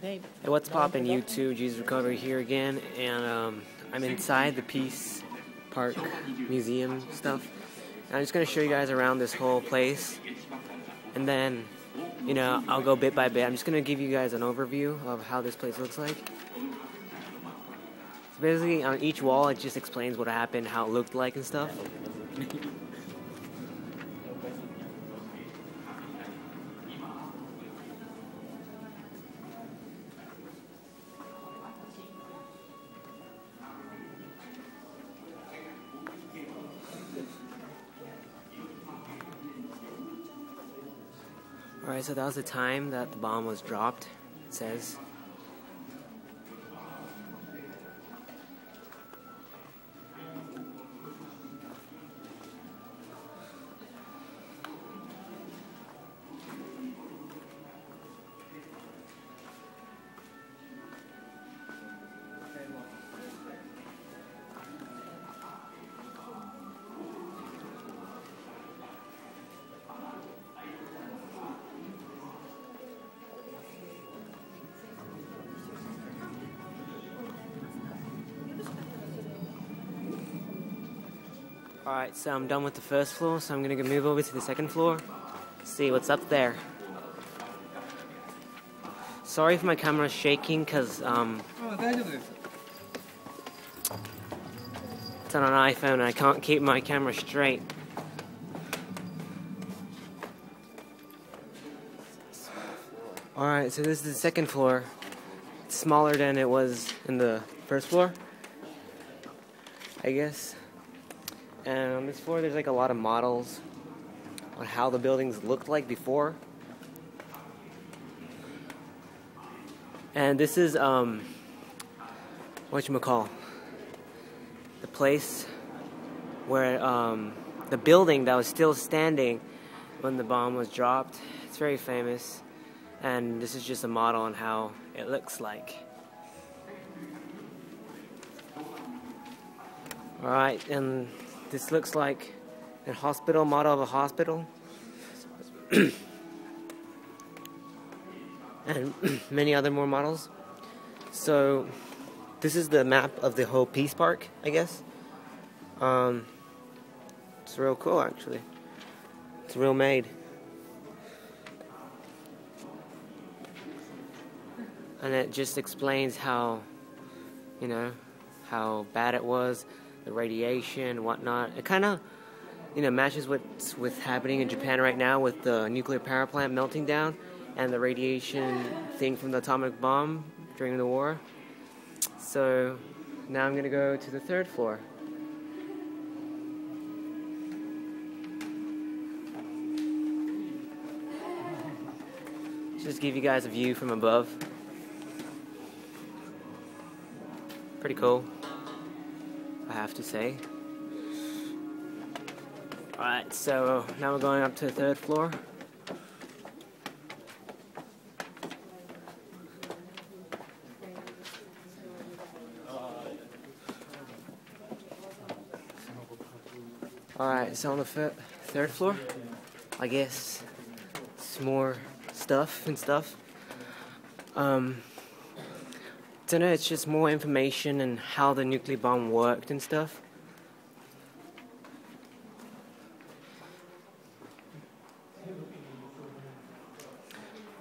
Hey, what's poppin' YouTube? Jesus Recovery here again, and um, I'm inside the Peace Park Museum stuff. And I'm just gonna show you guys around this whole place, and then, you know, I'll go bit by bit. I'm just gonna give you guys an overview of how this place looks like. So basically, on each wall, it just explains what happened, how it looked like, and stuff. Alright, so that was the time that the bomb was dropped, it says. Alright, so I'm done with the first floor, so I'm going to move over to the second floor, see what's up there. Sorry if my camera's shaking, because, um... It's on an iPhone, and I can't keep my camera straight. Alright, so this is the second floor. It's smaller than it was in the first floor. I guess. And on this floor, there's like a lot of models on how the buildings looked like before. And this is, um, whatchamacall, the place where, um, the building that was still standing when the bomb was dropped. It's very famous. And this is just a model on how it looks like. Alright, and this looks like a hospital model of a hospital. and many other more models. So, this is the map of the whole Peace Park, I guess. Um, it's real cool, actually. It's real made. And it just explains how, you know, how bad it was, the radiation, and whatnot. It kind of, you know, matches what's with happening in Japan right now with the nuclear power plant melting down and the radiation thing from the atomic bomb during the war. So now I'm gonna go to the third floor. Just give you guys a view from above. Pretty cool, have to say. Alright, so now we're going up to the third floor. Alright, so on the third floor, I guess it's more stuff and stuff. Um, don't know, it's just more information and how the nuclear bomb worked and stuff.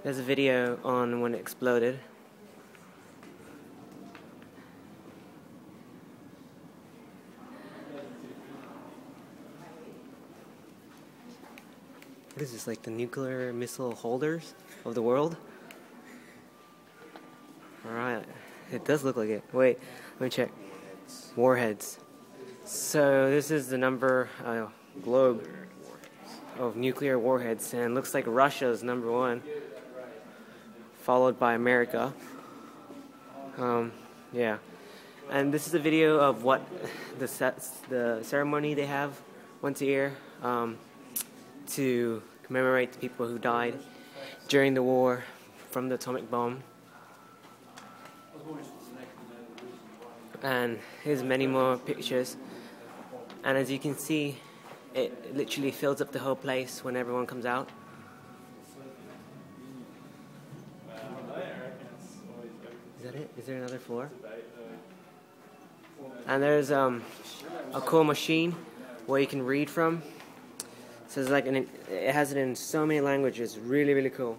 There's a video on when it exploded. What is this, like the nuclear missile holders of the world? Alright, it does look like it. Wait, let me check. Warheads. So this is the number, uh, globe of nuclear warheads, and looks like Russia's number one, followed by America. Um, yeah. And this is a video of what the sets, the ceremony they have once a year um, to commemorate the people who died during the war from the atomic bomb. And here's many more pictures. And as you can see, it literally fills up the whole place when everyone comes out. Is that it? Is there another floor? And there's um, a cool machine where you can read from. So it's like an, it has it in so many languages. Really, really cool.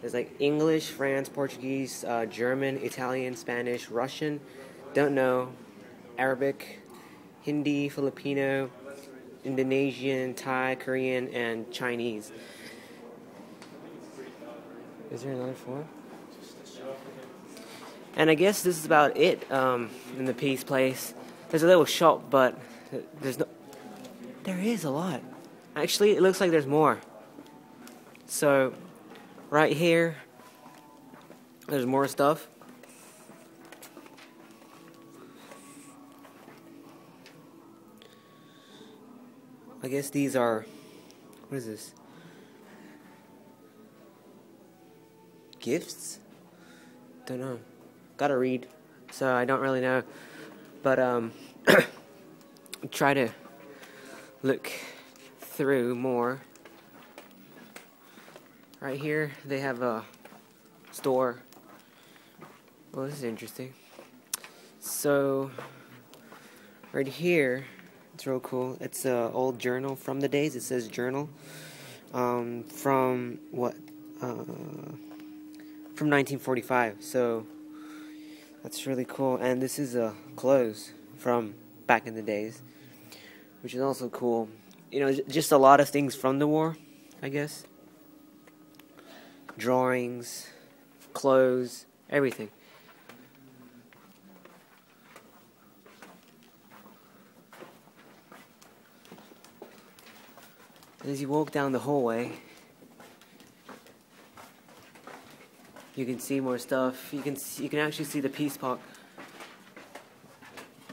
There's like English, France, Portuguese, uh, German, Italian, Spanish, Russian, don't know, Arabic, Hindi, Filipino, Indonesian, Thai, Korean, and Chinese. Is there another floor? And I guess this is about it um, in the Peace Place. There's a little shop, but there's no. There is a lot. Actually, it looks like there's more. So, right here, there's more stuff. I guess these are. What is this? Gifts? Don't know gotta read, so I don't really know. But um, try to look through more. Right here, they have a store. Well, this is interesting. So, right here, it's real cool. It's a old journal from the days. It says journal um, from what? Uh, from 1945. So that's really cool. And this is a clothes from back in the days, which is also cool. You know, just a lot of things from the war, I guess. Drawings, clothes, everything. And as you walk down the hallway, You can see more stuff. You can see, you can actually see the peace park.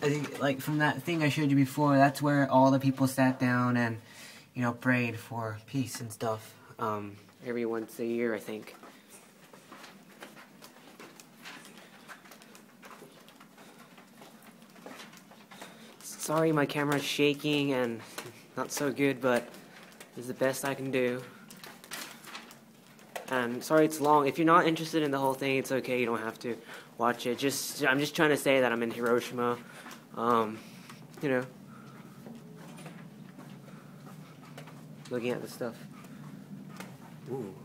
I think, like from that thing I showed you before, that's where all the people sat down and, you know, prayed for peace and stuff. Um, every once a year, I think. Sorry, my camera's shaking and not so good, but it's the best I can do. And sorry it's long. If you're not interested in the whole thing, it's okay. You don't have to watch it. Just I'm just trying to say that I'm in Hiroshima. Um, you know, looking at the stuff. Ooh.